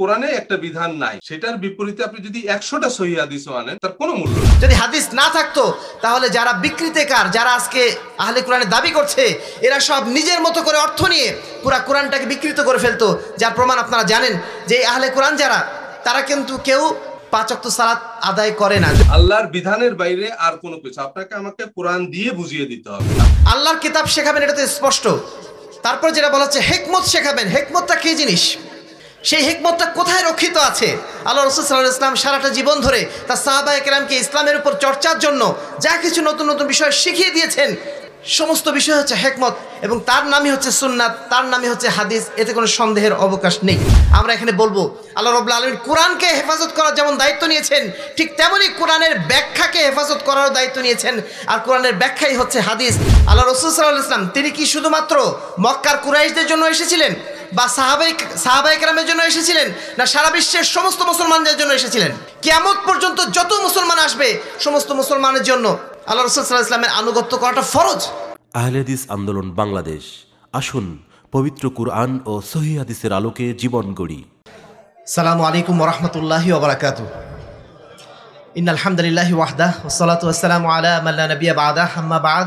কোরআনে একটা বিধান নাই সেটার বিপরীতে আপনি যদি একশোটা সহি হাদিস আনেন তার কোনো মূল্য যদি হাদিস না থাকতো তাহলে যারা বিকৃতিকার যারা আজকে আহলে কোরআনের দাবি করছে এরা সব নিজের মতো করে অর্থ নিয়ে পুরা কোরআনটাকে বিকৃত করে ফেলতো যার প্রমাণ আপনারা জানেন যে আহলে কোরআন যারা তারা কিন্তু কেউ পাঁচক্ত সালাত আদায় করে না। আল্লাহর বিধানের বাইরে আর কোনো কিছু আপনাকে আমাকে কোরআন দিয়ে বুঝিয়ে দিতে হবে। আল্লাহর কিতাব শেখাবেন এটা তো স্পষ্ট। তারপর যেটা বলা হচ্ছে হেকমত শেখাবেন। হেকমতটা কী জিনিস? সেই হেকমতটা কোথায় রক্ষিত আছে? আল্লাহ রসুল সাল্লাহ ইসলাম সারাটা জীবন ধরে তার সাহাবা একরামকে ইসলামের উপর চর্চার জন্য যা কিছু নতুন নতুন বিষয় শিখিয়ে দিয়েছেন। সমস্ত বিষয় হচ্ছে হেকমত এবং তার নামই হচ্ছে সুন্নাত, তার নামই হচ্ছে হাদিস, এতে কোনো সন্দেহের অবকাশ নেই। আমরা এখানে বলব, আল্লাহ রবুল্লা আলমীর কোরআনকে হেফাজত করার যেমন দায়িত্ব নিয়েছেন, ঠিক তেমনই কোরআনের ব্যাখ্যাকে হেফাজত করারও দায়িত্ব নিয়েছেন। আর কোরআনের ব্যাখ্যাই হচ্ছে হাদিস। আল্লাহ রসুল সাল্লাহ ইসলাম তিনি কি শুধুমাত্র মক্কার কুরাইশদের জন্য এসেছিলেন? বা সাহাবাই সাহাবাই কেরামের জন্য এসেছিলেন? না সারা বিশ্বের সমস্ত মুসলমানদের জন্য এসেছিলেন? কেমন পর্যন্ত যত মুসলমান আসবে সমস্ত মুসলমানের জন্য আল্লাহ রসুল সাল্লাহ ইসলামের আনুগত্য করাটা ফরজ। আহলেদিস আন্দোলন বাংলাদেশ আসুন পবিত্র কুরআন ও সহি হাদিসের আলোকে জীবন গড়ি। সালামু আলাইকুম ওরহমতুল্লাহি ওবরাকাত ইন আলহামদুলিল্লাহ ওয়াহদা ওসলাত ওসালাম আলা মাল্লা নবী বাদা হাম্মা বাদ।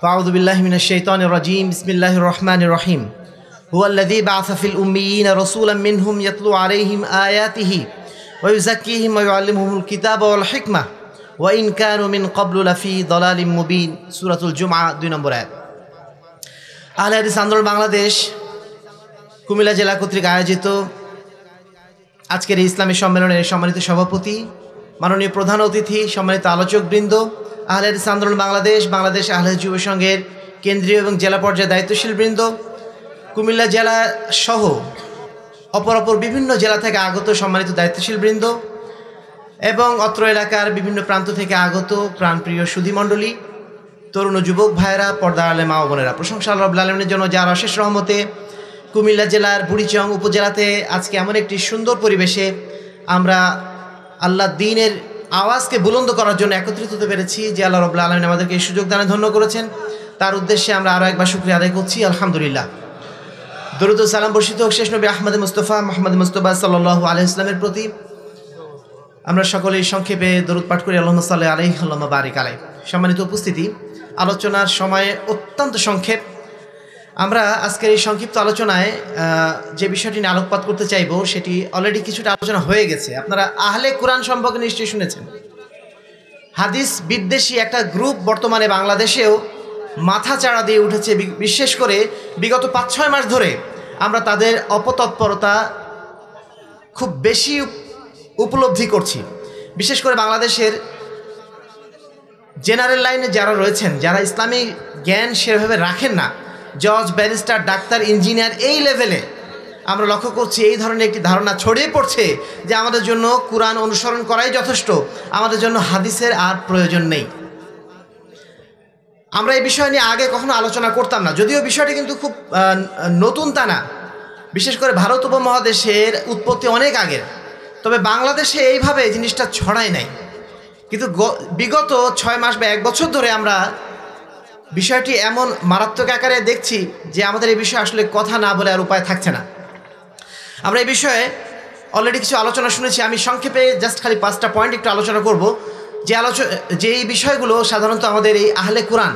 ফাউদু বিল্লাহ মিনাশ শাইতানির রাজিম। বিসমিল্লাহির রহমানির রহিম। هو الذي بعث في الأميين رسولا منهم يتلو عليهم آياته ويزكيهم ويعلمهم الكتاب والحكمة وإن كانوا من قبل لفي ضلال مبين سورة الجمعة দুই নম্বর আয়াত আহলে হাদিস আন্দোলন বাংলাদেশ কুমিল্লা জেলা কর্তৃক আয়োজিত আজকের এই ইসলামী সম্মেলনের সম্মানিত সভাপতি মাননীয় প্রধান অতিথি সম্মানিত আলোচকবৃন্দ আহলে হাদিস আন্দোলন বাংলাদেশ বাংলাদেশ আহলে যুব সংঘের কেন্দ্রীয় এবং জেলা পর্যায়ে দায়িত্বশীল বৃন্দ কুমিল্লা জেলা সহ অপর অপর বিভিন্ন জেলা থেকে আগত সম্মানিত দায়িত্বশীল বৃন্দ এবং অত্র এলাকার বিভিন্ন প্রান্ত থেকে আগত প্রাণপ্রিয় সুধীমণ্ডলী তরুণ যুবক ভাইয়েরা পর্দা আলে মা বোনেরা। প্রশংসা আল্লাহ রাব্বুল আলমিনের জন্য যার অশেষ রহমতে কুমিল্লা জেলার বুড়িচং উপজেলাতে আজকে এমন একটি সুন্দর পরিবেশে আমরা আল্লাহ দিনের আওয়াজকে বুলন্দ করার জন্য একত্রিত হতে পেরেছি যে আল্লাহ রবুল্লা আলমিন আমাদেরকে এই সুযোগ দানে ধন্য করেছেন। তার উদ্দেশ্যে আমরা আরও একবার শুক্রিয়া আদায় করছি। আলহামদুলিল্লাহ। দরুদ সালাম বর্ষিত হোক, শেষ নবী আহমদ মুস্তফা, মোহাম্মদ মুস্তফা সাল্লাহ আলহ ইসলামের প্রতি। আমরা সকলেই সংক্ষেপে দরুদ পাঠ করি আল্লাহ সাল্লাহ আলহি আল্লাহ বারিক আলাই সম্মানিত উপস্থিতি, আলোচনার সময়ে অত্যন্ত সংক্ষেপ। আমরা আজকের এই সংক্ষিপ্ত আলোচনায় যে বিষয়টি নিয়ে আলোকপাত করতে চাইব, সেটি অলরেডি কিছুটা আলোচনা হয়ে গেছে। আপনারা আহলে কোরআন সম্পর্কে নিশ্চয়ই শুনেছেন। হাদিস বিদ্বেষী একটা গ্রুপ বর্তমানে বাংলাদেশেও মাথা চাড়া দিয়ে উঠেছে বিশেষ করে বিগত পাঁচ ছয় মাস ধরে। আমরা তাদের অপতৎপরতা খুব বেশি উপলব্ধি করছি। বিশেষ করে বাংলাদেশের জেনারেল লাইনে যারা রয়েছেন, যারা ইসলামী জ্ঞান সেভাবে রাখেন না, জজ, ব্যারিস্টার, ডাক্তার, ইঞ্জিনিয়ার, এই লেভেলে আমরা লক্ষ্য করছি এই ধরনের একটি ধারণা ছড়িয়ে পড়ছে যে আমাদের জন্য কোরআন অনুসরণ করাই যথেষ্ট, আমাদের জন্য হাদিসের আর প্রয়োজন নেই। আমরা এই বিষয় নিয়ে আগে কখনো আলোচনা করতাম না। যদিও বিষয়টি কিন্তু খুব নতুন তা না। বিশেষ করে ভারত উপমহাদেশের উৎপত্তি অনেক আগের। তবে বাংলাদেশে এইভাবে এই জিনিসটা ছড়ায় নাই। কিন্তু বিগত ছয় মাস বা এক বছর ধরে আমরা বিষয়টি এমন মারাত্মক আকারে দেখছি যে আমাদের এই বিষয়ে আসলে কথা না বলে আর উপায় থাকছে না। আমরা এই বিষয়ে অলরেডি কিছু আলোচনা শুনেছি। আমি সংক্ষেপে জাস্ট খালি পাঁচটা পয়েন্ট একটু আলোচনা করব। যে আলোচনা যে এই বিষয়গুলো সাধারণত আমাদের এই আহলে কোরআন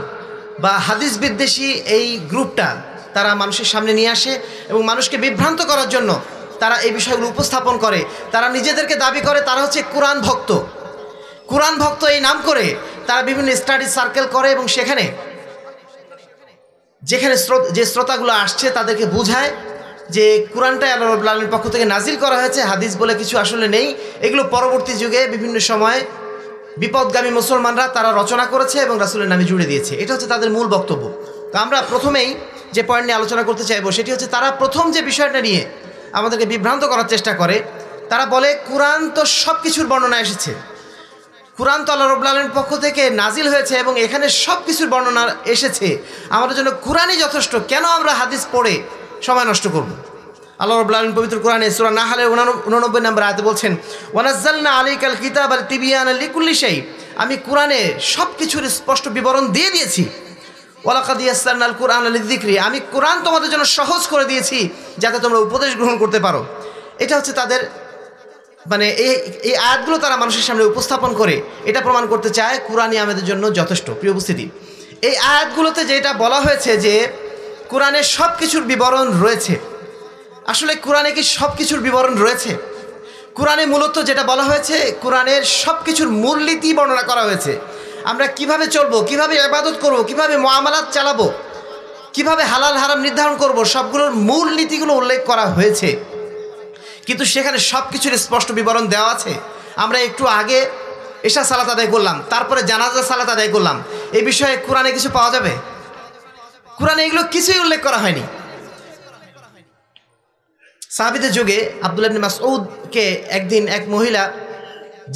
বা হাদিস বিদ্বেষী এই গ্রুপটা তারা মানুষের সামনে নিয়ে আসে এবং মানুষকে বিভ্রান্ত করার জন্য তারা এই বিষয়গুলো উপস্থাপন করে। তারা নিজেদেরকে দাবি করে তারা হচ্ছে কোরআন ভক্ত। কোরআন ভক্ত এই নাম করে তারা বিভিন্ন স্টাডি সার্কেল করে এবং সেখানে যেখানে যে শ্রোতাগুলো আসছে তাদেরকে বোঝায় যে কোরআনটা আল্লাহ রব্বুল আলমীর পক্ষ থেকে নাজিল করা হয়েছে, হাদিস বলে কিছু আসলে নেই। এগুলো পরবর্তী যুগে বিভিন্ন সময় বিপদগামী মুসলমানরা তারা রচনা করেছে এবং রাসুলের নামে জুড়ে দিয়েছে। এটা হচ্ছে তাদের মূল বক্তব্য। তো আমরা প্রথমেই যে পয়েন্ট নিয়ে আলোচনা করতে চাইব, সেটি হচ্ছে তারা প্রথম যে বিষয়টা নিয়ে আমাদেরকে বিভ্রান্ত করার চেষ্টা করে, তারা বলে, কোরআন তো সব কিছুর বর্ণনা এসেছে। কোরআন তো আল্লাহ রব্লা আলমীর পক্ষ থেকে নাজিল হয়েছে এবং এখানে সব কিছুর বর্ণনা এসেছে। আমাদের জন্য কোরআনই যথেষ্ট। কেন আমরা হাদিস পড়ে সময় নষ্ট করব? আল্লাহ রব্লা আলম পবিত্র কোরআনে সুরা নাহালের উননব্বই নম্বর আয়তে বলছেন, ওয়ানাজ্জালনা আলিকাল কিতাব আল তিবিয়ান লিকুল্লি শাই আমি কোরআনে সব কিছুর স্পষ্ট বিবরণ দিয়ে দিয়েছি। ওয়ালাকাদিয়াসান আল কোরআন আল দিক্রি আমি কোরআন তোমাদের জন্য সহজ করে দিয়েছি যাতে তোমরা উপদেশ গ্রহণ করতে পারো। এটা হচ্ছে তাদের মানে এই এই আয়াতগুলো তারা মানুষের সামনে উপস্থাপন করে। এটা প্রমাণ করতে চায় কোরআনই আমাদের জন্য যথেষ্ট। প্রিয় উপস্থিতি, এই আয়াতগুলোতে যেটা বলা হয়েছে যে কোরআনের সব কিছুর বিবরণ রয়েছে আসলে কোরআনে কি সব কিছুর বিবরণ রয়েছে? কোরআনে মূলত যেটা বলা হয়েছে, কোরআনের সব কিছুর মূলনীতি বর্ণনা করা হয়েছে। আমরা কীভাবে চলবো, কীভাবে ইবাদত করব, কীভাবে মুআমালাত চালাবো, কীভাবে হালাল হারাম নির্ধারণ করব, সবগুলোর মূল নীতিগুলো উল্লেখ করা হয়েছে। কিন্তু সেখানে সব কিছুর স্পষ্ট বিবরণ দেওয়া আছে। আমরা একটু আগে এশা সালাত আদায় করলাম, তারপরে জানাজা সালাত আদায় করলাম। এই বিষয়ে কোরআনে কিছু পাওয়া যাবে? কোরআনে এগুলো কিছুই উল্লেখ করা হয়নি। সাহাবিদের যুগে আব্দুল ইবনে মাসউদকে একদিন এক মহিলা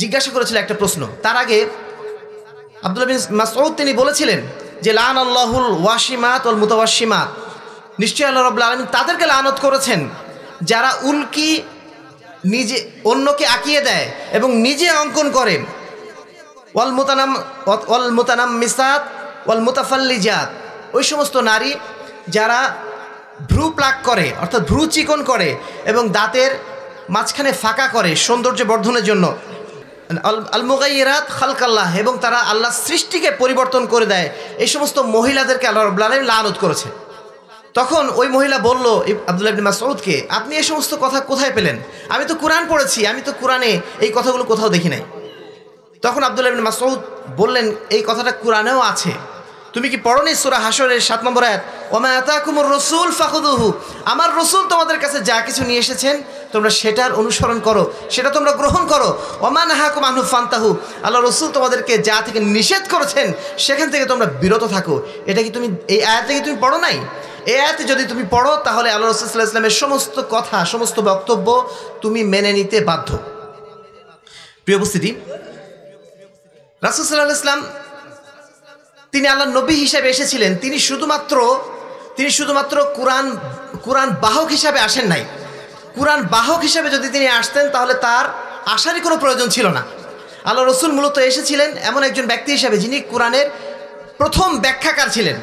জিজ্ঞাসা করেছিল একটা প্রশ্ন। তার আগে আব্দুল ইবনে মাসউদ তিনি বলেছিলেন যে লান আল্লাহুল ওয়াসিমাত ওল মুতাওয়াসিমাত নিশ্চয়ই আল্লাহ রব্লা আলমিন তাদেরকে লানত করেছেন। যারা উল্কি নিজে, অন্যকে আঁকিয়ে দেয় এবং নিজে অঙ্কন করে। ওয়াল মুতানাম ওয়াল মুতানাম মিসাত ওয়াল মুতাফাল্লিজাত। ওই সমস্ত নারী যারা ভ্রু প্লাক করে, অর্থাৎ ভ্রু চিকন করে এবং দাঁতের মাঝখানে ফাঁকা করে সৌন্দর্য বর্ধনের জন্য। আল মুগাইরাত খালকাল্লাহ এবং তারা আল্লাহ সৃষ্টিকে পরিবর্তন করে দেয়। এই সমস্ত মহিলাদেরকে আল্লাহ রব্লা লানত করেছে। তখন ওই মহিলা বলল আবদুল্লাহ ইবনে মাসউদকে, আপনি এই সমস্ত কথা কোথায় পেলেন? আমি তো কোরআন পড়েছি, আমি তো কোরআনে এই কথাগুলো কোথাও দেখি নাই। তখন আবদুল্লাহ ইবনে মাসউদ বললেন, এই কথাটা কোরআনেও আছে। তুমি কি পড়নি সূরা হাসরের সাত নম্বর আয়াত? ওমা আতাকুমুর রসুল ফাখুদুহু। আমার রসুল তোমাদের কাছে যা কিছু নিয়ে এসেছেন, তোমরা সেটার অনুসরণ করো, সেটা তোমরা গ্রহণ করো। ওমান হাকুম আনহু ফান্তাহু। আল্লাহ রসুল তোমাদেরকে যা থেকে নিষেধ করেছেন, সেখান থেকে তোমরা বিরত থাকো। এটা কি তুমি, এই আয়াত থেকে তুমি পড়ো নাই? এই আয়াতে যদি তুমি পড়ো, তাহলে আল্লাহ রসুল্লাহ ইসলামের সমস্ত কথা, সমস্ত বক্তব্য তুমি মেনে নিতে বাধ্য। প্রিয় উপস্থিতি, রাসুল সাল্লাহ ইসলাম তিনি আল্লাহ নবী হিসাবে এসেছিলেন। তিনি শুধুমাত্র তিনি শুধুমাত্র কোরআন কোরআন বাহক হিসাবে আসেন নাই। কোরআন বাহক হিসাবে যদি তিনি আসতেন, তাহলে তার আসারই কোনো প্রয়োজন ছিল না। আল্লাহ রসুল মূলত এসেছিলেন এমন একজন ব্যক্তি হিসাবে যিনি কোরআনের প্রথম ব্যাখ্যাকার ছিলেন।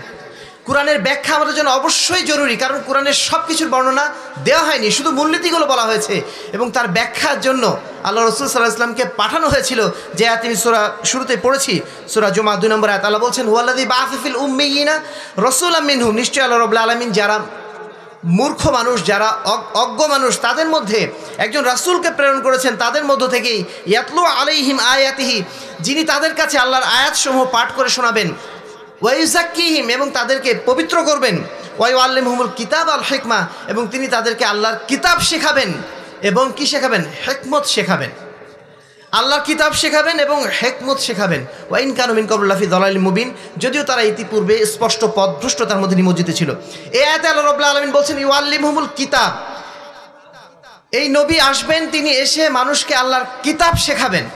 কোরআনের ব্যাখ্যা আমাদের জন্য অবশ্যই জরুরি, কারণ কোরআনের সব কিছুর বর্ণনা দেওয়া হয়নি, শুধু মূলনীতিগুলো বলা হয়েছে এবং তার ব্যাখ্যার জন্য আল্লাহ রসুল সাল্লাহ ইসলামকে পাঠানো হয়েছিল যে আয়াত সুরা শুরুতে পড়েছি, সুরা জমা দুই নম্বর আয়াত। আল্লাহ বলছেন ওয়াল্লাদি বাফিফিল উম্মিনা রসুল আমিনহু নিশ্চয় আল্লাহ রবুল্লা আলমিন যারা মূর্খ মানুষ, যারা অজ্ঞ মানুষ, তাদের মধ্যে একজন রাসূলকে প্রেরণ করেছেন, তাদের মধ্য থেকেই ইয়াতলু আলাইহিম আয়াতিহি, যিনি তাদের কাছে আল্লাহর আয়াতসমূহ পাঠ করে শোনাবেন। ওয়াইজাক্কিহিম এবং তাদেরকে পবিত্র করবেন। ওয়াই আল্লিম হুমুল কিতাব আল হেকমা, এবং তিনি তাদেরকে আল্লাহর কিতাব শেখাবেন। এবং কি শেখাবেন? হেকমত শেখাবেন। আল্লাহর কিতাব শেখাবেন এবং হেকমত শেখাবেন। ওয়াইন কানুমিন কবুল্লাফি দলাইল মুবিন। যদিও তারা ইতিপূর্বে স্পষ্ট পদভ্রষ্টতার মধ্যে নিমজ্জিত ছিল। এ আয়াতে আল্লাহ রব্লা আলমিন বলছেন ইউ আল্লিমহুমুল কিতাব। এই নবী আসবেন, তিনি এসে মানুষকে আল্লাহর কিতাব শেখাবেন।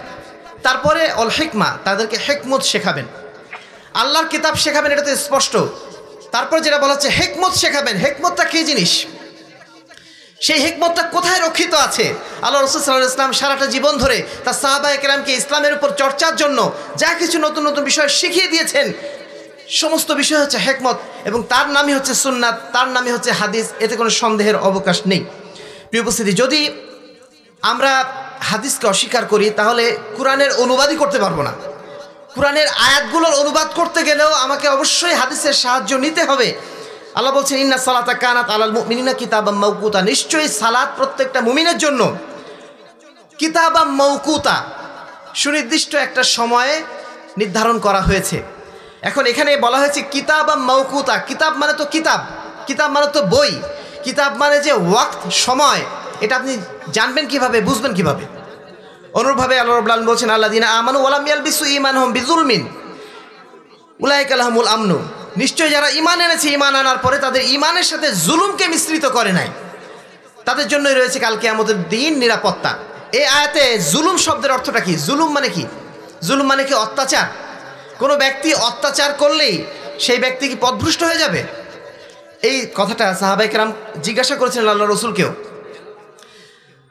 তারপরে অল হেকমা, তাদেরকে হেকমত শেখাবেন। আল্লাহর কিতাব শেখাবেন এটা তো স্পষ্ট। তারপর যেটা বলা হচ্ছে হেকমত শেখাবেন। হেকমতটা কী জিনিস? সেই হেকমতটা কোথায় রক্ষিত আছে? আল্লাহ রসুল সাল্লাহ ইসলাম সারাটা জীবন ধরে তার সাহাবা একরামকে ইসলামের উপর চর্চার জন্য যা কিছু নতুন নতুন বিষয় শিখিয়ে দিয়েছেন। সমস্ত বিষয় হচ্ছে হেকমত এবং তার নামই হচ্ছে সুন্নাত, তার নামই হচ্ছে হাদিস, এতে কোনো সন্দেহের অবকাশ নেই। প্রিয় উপস্থিতি, যদি আমরা হাদিসকে অস্বীকার করি, তাহলে কোরআনের অনুবাদই করতে পারব না। কোরআনের আয়াতগুলোর অনুবাদ করতে গেলেও আমাকে অবশ্যই হাদিসের সাহায্য নিতে হবে। আল্লাহ বলছেন ইন্না সালাতা কানাত আলাল মুমিনিনা কিতাবাম মৌকুতা নিশ্চয়ই সালাত প্রত্যেকটা মুমিনের জন্য। কিতাবাম মৌকুতা সুনির্দিষ্ট একটা সময়ে নির্ধারণ করা হয়েছে। এখন এখানে বলা হয়েছে কিতাবাম মৌকুতা কিতাব মানে তো কিতাব কিতাব মানে তো বই, কিতাব মানে যে ওয়াক্ত, সময়। এটা আপনি জানবেন কীভাবে, বুঝবেন কীভাবে? অনুরূপভাবে আল্লাহ রব্লা বলছেন আল্লাহ দিন আমানু ওলাম ইয়াল বিসু ইমান হম বিজুলমিন উলাইক আলহামুল আমনু। নিশ্চয় যারা ইমান এনেছে ইমান আনার পরে তাদের ইমানের সাথে জুলুমকে মিশ্রিত করে নাই। তাদের জন্যই রয়েছে কালকে আমাদের দিন নিরাপত্তা। এই আয়াতে জুলুম শব্দের অর্থটা কি? জুলুম মানে কি? জুলুম মানে কি অত্যাচার? কোনো ব্যক্তি অত্যাচার করলেই সেই ব্যক্তি কি পদভ্রষ্ট হয়ে যাবে? এই কথাটা সাহাবাইকরাম জিজ্ঞাসা করেছিলেন আল্লাহ রসুলকেও।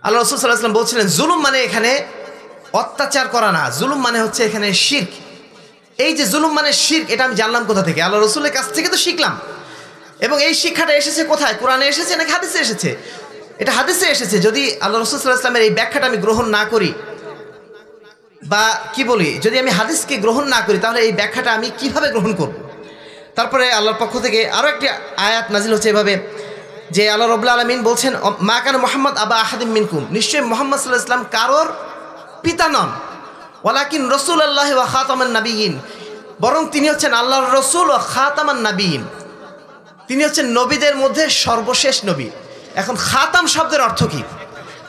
আল্লাহ রসুল সাল্লাহ বলছিলেন, জুলুম মানে এখানে অত্যাচার করা না। জুলুম মানে হচ্ছে এখানে শির্ক। এই যে জুলুম মানে শির্ক, এটা আমি জানলাম কোথা থেকে? আল্লাহ রসুলের কাছ থেকে তো শিখলাম। এবং এই শিক্ষাটা এসেছে কোথায়? কোরআনে এসেছে নাকি হাদিসে এসেছে? এটা হাদিসে এসেছে, যদি আল্লাহ রসুল সাল্লাহ ইসলামের এই ব্যাখ্যাটা আমি গ্রহণ না করি, বা কি বলি, যদি আমি হাদিসকে গ্রহণ না করি, তাহলে এই ব্যাখ্যাটা আমি কীভাবে গ্রহণ করব? তারপরে আল্লাহর পক্ষ থেকে আরও একটি আয়াত নাজিল হচ্ছে এভাবে, যে আল্লাহ রবুল্লা আলমিন বলছেন, মা কান মোহাম্মদ আবা আহাদিম মিনকুম। নিশ্চয়ই মোহাম্মদ সাল্লাহ ইসলাম কারোর পিতা নন। ওয়ালাকিন রসুল আল্লাহ ওয়া খাতামান নাবিয়িন বরং তিনি হচ্ছেন আল্লাহর রসুল ও খাতামান নাবিয়িন তিনি হচ্ছেন নবীদের মধ্যে সর্বশেষ নবী। এখন খাতাম শব্দের অর্থ কি?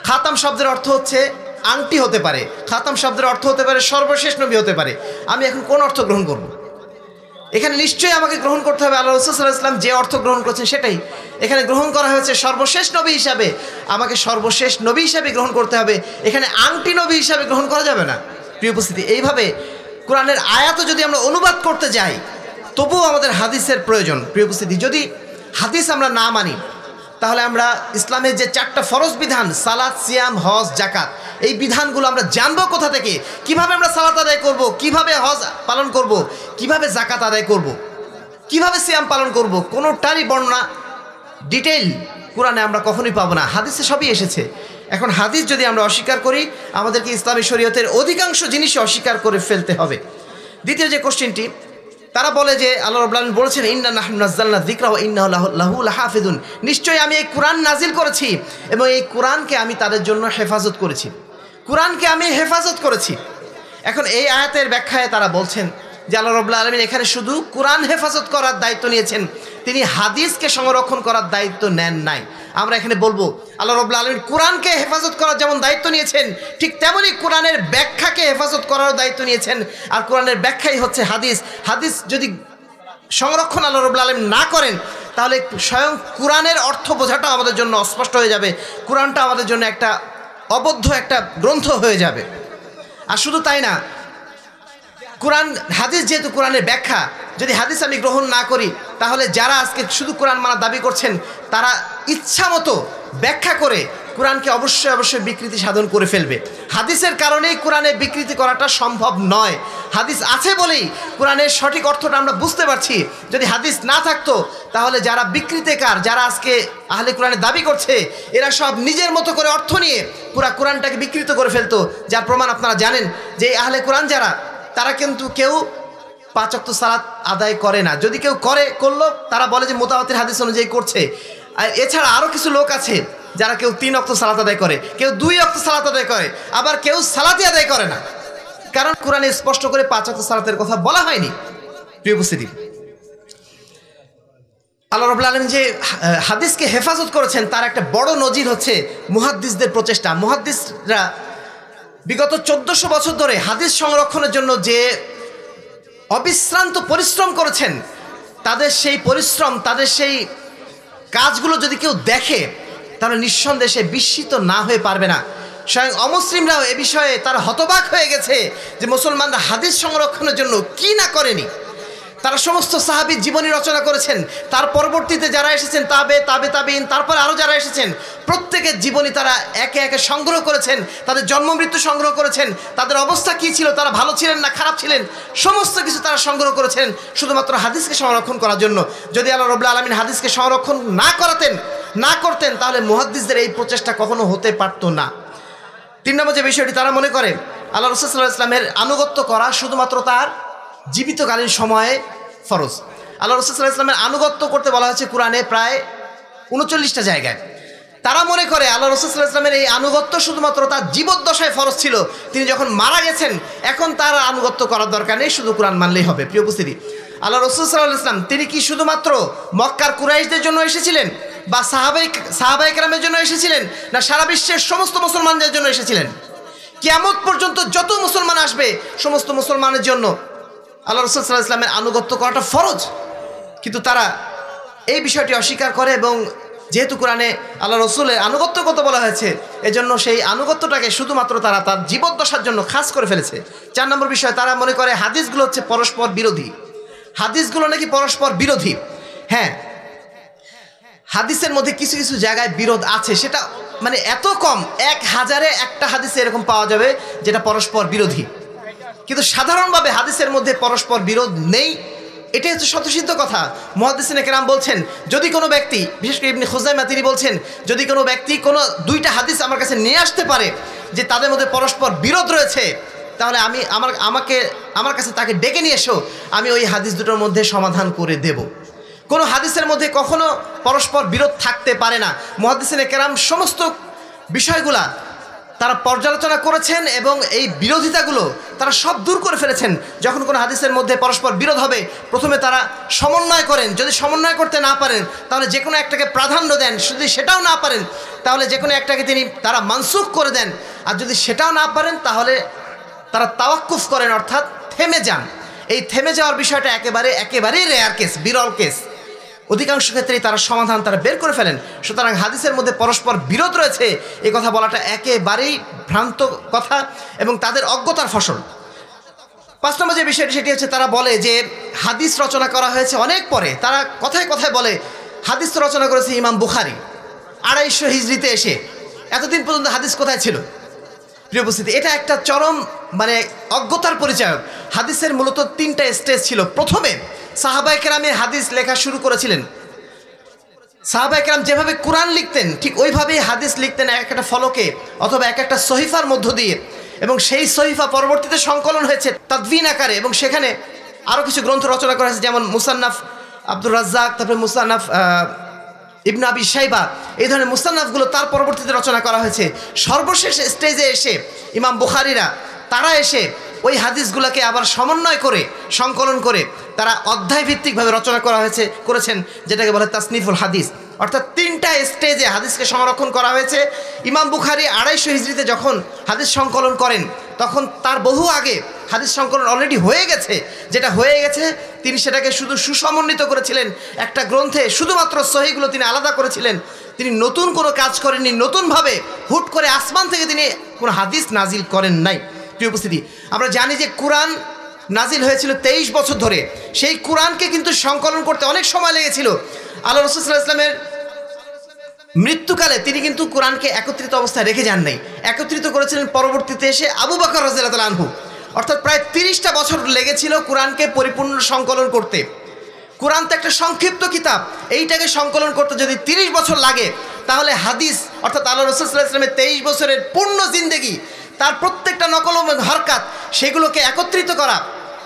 খাতাম শব্দের অর্থ হচ্ছে আংটি হতে পারে। খাতাম শব্দের অর্থ হতে পারে সর্বশেষ নবী হতে পারে। আমি এখন কোন অর্থ গ্রহণ করব? এখানে নিশ্চয়ই আমাকে গ্রহণ করতে হবে আল্লাহ রসুল্লাহ ইসলাম যে অর্থ গ্রহণ করছেন সেটাই। এখানে গ্রহণ করা হয়েছে সর্বশেষ নবী হিসাবে। আমাকে সর্বশেষ নবী হিসাবে গ্রহণ করতে হবে। এখানে আংটি নবী হিসাবে গ্রহণ করা যাবে না। প্রিয় উপস্থিতি, এইভাবে কোরআনের আয়াতও যদি আমরা অনুবাদ করতে যাই, তবুও আমাদের হাদিসের প্রয়োজন। প্রিয় উপস্থিতি, যদি হাদিস আমরা না মানি, তাহলে আমরা ইসলামের যে চারটা ফরজ বিধান সালাদ সিয়াম, হজ জাকাত এই বিধানগুলো আমরা জানব কোথা থেকে? কীভাবে আমরা সালাত আদায় করব? কীভাবে হজ পালন করব? কীভাবে জাকাত আদায় করব? কীভাবে সিয়াম পালন করব? কোনোটারই বর্ণনা, ডিটেইল কোরআনে আমরা কখনোই পাবো না। হাদিসে সবই এসেছে। এখন হাদিস যদি আমরা অস্বীকার করি, আমাদেরকে ইসলামী শরীয়তের অধিকাংশ জিনিসই অস্বীকার করে ফেলতে হবে। দ্বিতীয় যে কোশ্চেনটি, তারা বলে যে আল্লাহ রবুল্লাহ বলেছেন, ইন্না নাহনাজ্জালনা যিকরা ওয়া ইন্না লাহুল হাফিজুন নিশ্চয়ই আমি এই কোরআন নাজিল করেছি এবং এই কোরআনকে আমি তাদের জন্য হেফাজত করেছি। কোরআনকে আমি হেফাজত করেছি। এখন এই আয়াতের ব্যাখ্যায় তারা বলছেন যে আল্লাহ রবুল্লা আলমিন এখানে শুধু কোরআন হেফাজত করার দায়িত্ব নিয়েছেন। তিনি হাদিসকে সংরক্ষণ করার দায়িত্ব নেন নাই। আমরা এখানে বলব, আল্লাহ রবুল্লা আলমিন কোরআনকে হেফাজত করার যেমন দায়িত্ব নিয়েছেন, ঠিক তেমনই কোরআনের ব্যাখ্যাকে হেফাজত করারও দায়িত্ব নিয়েছেন। আর কোরআনের ব্যাখ্যাই হচ্ছে হাদিস। হাদিস যদি সংরক্ষণ আল্লাহ রবুল্লা আলম না করেন, তাহলে স্বয়ং কোরআনের অর্থ বোঝাটা আমাদের জন্য অস্পষ্ট হয়ে যাবে। কোরআনটা আমাদের জন্য একটা অবদ্ধ একটা গ্রন্থ হয়ে যাবে। আর শুধু তাই না কোরআন, হাদিস যেহেতু কোরআনের ব্যাখ্যা, যদি হাদিস আমি গ্রহণ না করি, তাহলে যারা আজকে শুধু কোরআন মানার দাবি করছেন, তারা ইচ্ছা মতো ব্যাখ্যা করে কোরআনকে অবশ্যই অবশ্যই বিকৃতি সাধন করে ফেলবে। হাদিসের কারণেই কোরআনে বিকৃতি করাটা সম্ভব নয়। হাদিস আছে বলেই কোরআনের সঠিক অর্থটা আমরা বুঝতে পারছি। যদি হাদিস না থাকতো, তাহলে যারা বিকৃতিকার, যারা আজকে আহলে কোরআনের দাবি করছে, এরা সব নিজের মতো করে অর্থ নিয়ে পুরা কোরআনটাকে বিকৃত করে ফেলতো। যার প্রমাণ আপনারা জানেন যে আহলে কোরআন যারা তারা কিন্তু কেউ পাঁচ পাঁচক্ত সালাত আদায় করে না। যদি কেউ করে, করল, তারা বলে যে মোতাবাতির হাদিস অনুযায়ী করছে। আর এছাড়া আরও কিছু লোক আছে যারা কেউ তিন অক্ত সালাত আদায় করে, কেউ দুই অক্ত সালাত আদায় করে, আবার কেউ সালাতি আদায় করে না। কারণ কোরআনে স্পষ্ট করে পাঁচ অক্ত সালাতের কথা বলা হয়নি। প্রিয় উপস্থিতি, আল্লাহ রবুল্লা আলম যে হাদিসকে হেফাজত করেছেন, তার একটা বড় নজির হচ্ছে মুহাদ্দিসদের প্রচেষ্টা। মুহাদ্দিসরা বিগত চোদ্দশো বছর ধরে হাদিস সংরক্ষণের জন্য যে অবিশ্রান্ত পরিশ্রম করেছেন, তাদের সেই পরিশ্রম, তাদের সেই কাজগুলো যদি কেউ দেখে, তাহলে নিঃসন্দেহে বিস্মিত না হয়ে পারবে না। স্বয়ং অমুসলিমরাও এ বিষয়ে তারা হতবাক হয়ে গেছে যে মুসলমানরা হাদিস সংরক্ষণের জন্য কি না করেনি। তারা সমস্ত সাহাবির জীবনী রচনা করেছেন। তার পরবর্তীতে যারা এসেছেন, তাবে তাবে তাবিন তারপর আরও যারা এসেছেন, প্রত্যেকের জীবনী তারা একে একে সংগ্রহ করেছেন, তাদের জন্ম মৃত্যু সংগ্রহ করেছেন, তাদের অবস্থা কী ছিল, তারা ভালো ছিলেন না খারাপ ছিলেন, সমস্ত কিছু তারা সংগ্রহ করেছেন শুধুমাত্র হাদিসকে সংরক্ষণ করার জন্য। যদি আল্লাহ রবুল্লা আলমিন হাদিসকে সংরক্ষণ না করাতেন, না করতেন, তাহলে মুহাদ্দিসদের এই প্রচেষ্টা কখনো হতে পারতো না। তিন নম্বর যে বিষয়টি তারা মনে করে, আল্লাহ রসুল্লাহ ইসলামের আনুগত্য করা শুধুমাত্র তার জীবিতকালীন সময়ে ফরজ। আল্লাহ রসুল্লাহ ইসলামের আনুগত্য করতে বলা হয়েছে কোরআনে প্রায় উনচল্লিশটা জায়গায়। তারা মনে করে আল্লাহ রসুল্লাহ ইসলামের এই আনুগত্য শুধুমাত্র তার জীবদ্দশায় ফরজ ছিল, তিনি যখন মারা গেছেন, এখন তার আনুগত্য করার দরকার নেই, শুধু কোরআন মানলেই হবে। প্রিয় উপস্থিতি, আল্লাহ রসুল সাল্লাহ ইসলাম তিনি কি শুধুমাত্র মক্কার কুরাইশদের জন্য এসেছিলেন বা সাহাবাই সাহাবাই কেরামের জন্য এসেছিলেন না সারা বিশ্বের সমস্ত মুসলমানদের জন্য এসেছিলেন? কিয়ামত পর্যন্ত যত মুসলমান আসবে, সমস্ত মুসলমানের জন্য আল্লাহ রসুল সাল্লাহ ইসলামের আনুগত্য করাটা ফরজ। কিন্তু তারা এই বিষয়টি অস্বীকার করে এবং যেহেতু কোরআনে আল্লাহ রসুলের আনুগত্য কত বলা হয়েছে, এজন্য সেই আনুগত্যটাকে শুধুমাত্র তারা তার জীবদ্দশার জন্য খাস করে ফেলেছে। চার নম্বর বিষয়, তারা মনে করে হাদিসগুলো হচ্ছে পরস্পর বিরোধী। হাদিসগুলো নাকি পরস্পর বিরোধী? হ্যাঁ। হাদিসের মধ্যে কিছু কিছু জায়গায় বিরোধ আছে, সেটা মানে এত কম, এক হাজারে একটা হাদিসে এরকম পাওয়া যাবে যেটা পরস্পর বিরোধী। কিন্তু সাধারণভাবে হাদিসের মধ্যে পরস্পর বিরোধ নেই। এটাই হচ্ছে শতসিদ্ধ কথা। মহাদিসিন কেরাম বলছেন, যদি কোনো ব্যক্তি, বিশেষ করে ইবনি খোজাইমা, তিনি বলছেন, যদি কোনো ব্যক্তি কোনো দুইটা হাদিস আমার কাছে নিয়ে আসতে পারে যে তাদের মধ্যে পরস্পর বিরোধ রয়েছে, তাহলে আমি আমার, আমাকে, আমার কাছে তাকে ডেকে নিয়ে এসো, আমি ওই হাদিস দুটোর মধ্যে সমাধান করে দেব। কোনো হাদিসের মধ্যে কখনো পরস্পর বিরোধ থাকতে পারে না। মহাদিসিনে কেরাম সমস্ত বিষয়গুলা তারা পর্যালোচনা করেছেন এবং এই বিরোধিতাগুলো তারা সব দূর করে ফেলেছেন। যখন কোনো হাদিসের মধ্যে পরস্পর বিরোধ হবে, প্রথমে তারা সমন্বয় করেন। যদি সমন্বয় করতে না পারেন, তাহলে যে কোনো একটাকে প্রাধান্য দেন। যদি সেটাও না পারেন, তাহলে যে কোনো একটাকে তিনি তারা মানসুখ করে দেন। আর যদি সেটাও না পারেন, তাহলে তারা তাওয়াক্কুফ করেন, অর্থাৎ থেমে যান। এই থেমে যাওয়ার বিষয়টা একেবারে, একেবারেই রেয়ার কেস বিরল কেস অধিকাংশ ক্ষেত্রেই তারা সমাধান তারা বের করে ফেলেন। সুতরাং হাদিসের মধ্যে পরস্পর বিরোধ রয়েছে। এই কথা বলাটা একেবারেই ভ্রান্ত কথা এবং তাদের অজ্ঞতার ফসল। পাঁচ নম্বর যে বিষয়টি, সেটি হচ্ছে তারা বলে যে, হাদিস রচনা করা হয়েছে অনেক পরে। তারা কথায় কথায় বলে, হাদিস রচনা করেছে ইমাম বুখারি। আড়াইশো হিজড়িতে এসে। এতদিন পর্যন্ত হাদিস কোথায় ছিল? প্রিয় উপস্থিতি, এটা একটা চরম মানে অজ্ঞতার পরিচয়ক। হাদিসের মূলত তিনটা স্টেজ ছিল। প্রথমে সাহাবাই কেরামে হাদিস লেখা শুরু করেছিলেন। সাহাবাই কেরাম যেভাবে কোরআন লিখতেন ঠিক ওইভাবেই হাদিস লিখতেন এক একটা ফলকে অথবা এক একটা সহিফার মধ্য দিয়ে এবং সেই সহিফা পরবর্তীতে সংকলন হয়েছে তাদবিন আকারে এবং সেখানে আরও কিছু গ্রন্থ রচনা করা হয়েছে যেমন মুসান্নাফ আব্দুর রাজ্জাক তারপরে মুসান্নাফ আহ, ইবনা আবি সাইবা এই ধরনের মুস্তান্নাফগুলো তার পরবর্তীতে রচনা করা হয়েছে। সর্বশেষ স্টেজে এসে ইমাম বুখারিরা তারা এসে ওই হাদিসগুলোকে আবার সমন্বয় করে, সংকলন করে তারা অধ্যায় ভিত্তিকভাবে রচনা করা হয়েছে, করেছেন যেটাকে বলে তাসনিফুল হাদিস। অর্থাৎ তিনটা স্টেজে হাদিসকে সংরক্ষণ করা হয়েছে। ইমাম বুখারি আড়াইশো হিজড়িতে যখন হাদিস সংকলন করেন, তখন তার বহু আগে হাদিস সংকলন অলরেডি হয়ে গেছে। যেটা হয়ে গেছে, তিনি সেটাকে শুধু সুসমন্বিত করেছিলেন। একটা গ্রন্থে শুধুমাত্র সহিগুলো তিনি আলাদা করেছিলেন। তিনি নতুন কোনো কাজ করেননি, নতুনভাবে হুট করে আসমান থেকে তিনি কোনো হাদিস নাজিল করেন নাই। প্রিয় উপস্থিতি, আমরা জানি যে কোরআন নাজিল হয়েছিল তেইশ বছর ধরে। সেই কোরআনকে কিন্তু সংকলন করতে অনেক সময় লেগেছিল। আল্লাহ রসুল্লাহ ইসলামের মৃত্যুকালে তিনি কিন্তু কোরআনকে একত্রিত অবস্থায় রেখে যান নাই। একত্রিত করেছিলেন পরবর্তীতে এসে আবু বকর রাজিয়াল আনহু। অর্থাৎ প্রায় তিরিশটা বছর লেগেছিল কোরআনকে পরিপূর্ণ সংকলন করতে। কোরআন তো একটা সংক্ষিপ্ত কিতাব। এইটাকে সংকলন করতে যদি তিরিশ বছর লাগে, তাহলে হাদিস, অর্থাৎ আল্লাহ রসুল্লাহ ইসলামের তেইশ বছরের পূর্ণ জিন্দেগি তার প্রত্যেকটা নকল হরকাত সেগুলোকে একত্রিত করা।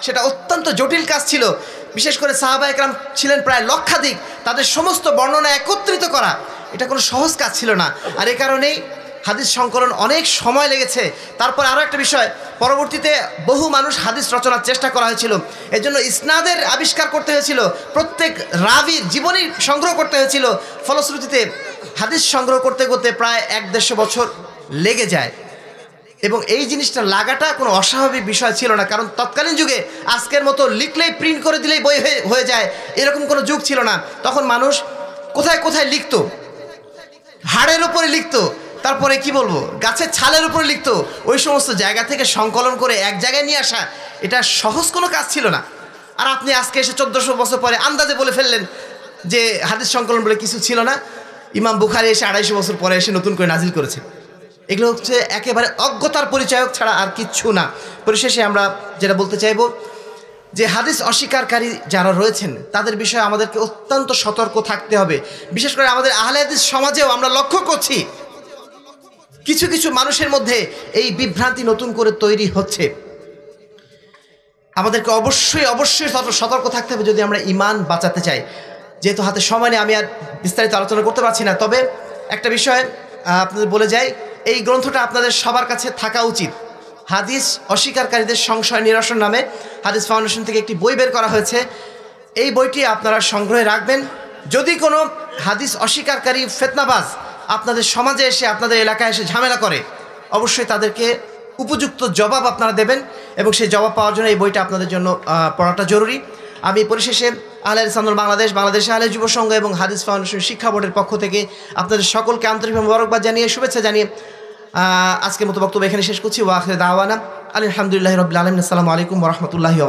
সেটা অত্যন্ত জটিল কাজ ছিল। বিশেষ করে সাহাবা একরাম ছিলেন প্রায় লক্ষাধিক। তাদের সমস্ত বর্ণনা একত্রিত করা। এটা কোনো সহজ কাজ ছিল না। আর এ কারণেই হাদিস সংকলন অনেক সময় লেগেছে। তারপর আরও একটা বিষয়। পরবর্তীতে বহু মানুষ হাদিস রচনার চেষ্টা করা হয়েছিল। এজন্য ইসনাদের আবিষ্কার করতে হয়েছিল। প্রত্যেক রাবির জীবনী সংগ্রহ করতে হয়েছিল। ফলশ্রুতিতে হাদিস সংগ্রহ করতে করতে প্রায় এক দেড়শো বছর লেগে যায়। এবং এই জিনিসটা লাগাটা কোনো অস্বাভাবিক বিষয় ছিল না, কারণ তৎকালীন যুগে আজকের মতো লিখলেই প্রিন্ট করে দিলেই বই হয়ে যায়, এরকম কোনো যুগ ছিল না। তখন মানুষ কোথায় কোথায় লিখতো? হাড়ের ওপরে লিখতো। তারপরে কি বলব? গাছের ছালের উপরে লিখতো। ওই সমস্ত জায়গা থেকে সংকলন করে এক জায়গায় নিয়ে আসা, এটা সহজ কোনো কাজ ছিল না। আর আপনি আজকে এসে চোদ্দোশো বছর পরে আন্দাজে বলে ফেললেন যে হাদিস সংকলন বলে কিছু ছিল না। ইমাম বুখারি এসে আড়াইশো বছর পরে এসে নতুন করে নাজিল করেছে। এগুলো হচ্ছে একেবারে অজ্ঞতার পরিচয়ক ছাড়া আর কিচ্ছু না। পরিশেষে আমরা যেটা বলতে চাইব যে হাদিস অস্বীকারী যারা রয়েছেন, তাদের বিষয়ে আমাদেরকে অত্যন্ত সতর্ক থাকতে হবে। বিশেষ করে আমাদের আহলে হাদিস সমাজেও আমরা লক্ষ্য করছি, কিছু কিছু মানুষের মধ্যে এই বিভ্রান্তি নতুন করে তৈরি হচ্ছে। আমাদেরকে অবশ্যই অবশ্যই সতর্ক থাকতে হবে যদি আমরা ইমান বাঁচাতে চাই। যেহেতু হাতে সময় নেই, আমি আর বিস্তারিত আলোচনা করতে পারছি না। তবে একটা বিষয় আপনাদের বলে যাই এই গ্রন্থটা আপনাদের সবার কাছে থাকা উচিত। হাদিস অস্বীকারীদের সংশয় নিরসন নামে হাদিস ফাউন্ডেশন থেকে একটি বই বের করা হয়েছে। এই বইটি আপনারা সংগ্রহে রাখবেন। যদি কোনো হাদিস অস্বীকারী ফেতনাবাজ আপনাদের সমাজে এসে আপনাদের এলাকায় এসে ঝামেলা করে, অবশ্যই তাদেরকে উপযুক্ত জবাব আপনারা দেবেন এবং সেই জবাব পাওয়ার জন্য এই বইটা আপনাদের জন্য পড়াটা জরুরি। আমি পরিশেষে আহলে ইসলামুল বাংলাদেশ বাংলাদেশ আহলে যুব সংঘ এবং হাদিস ফাউন্ডেশন শিক্ষা বোর্ডের পক্ষ থেকে আপনাদের সকলকে আন্তরিক মোবারকবাদ জানিয়ে, শুভেচ্ছা জানিয়ে আজকের মতো বক্তব্য এখানে শেষ করছি। ওয়াখরে দাওয়ানা। আলহামদুলিল্লাহ রবিল আলমিন। আসসালামু আলাইকুম রহমতুল্লাহি